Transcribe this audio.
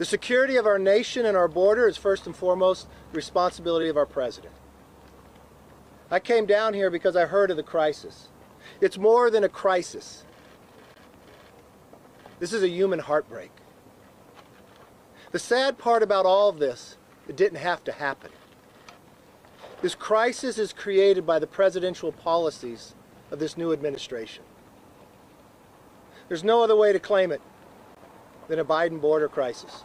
The security of our nation and our border is first and foremost the responsibility of our president. I came down here because I heard of the crisis. It's more than a crisis. This is a human heartbreak. The sad part about all of this, it didn't have to happen. This crisis is created by the presidential policies of this new administration. There's no other way to claim it than a Biden border crisis.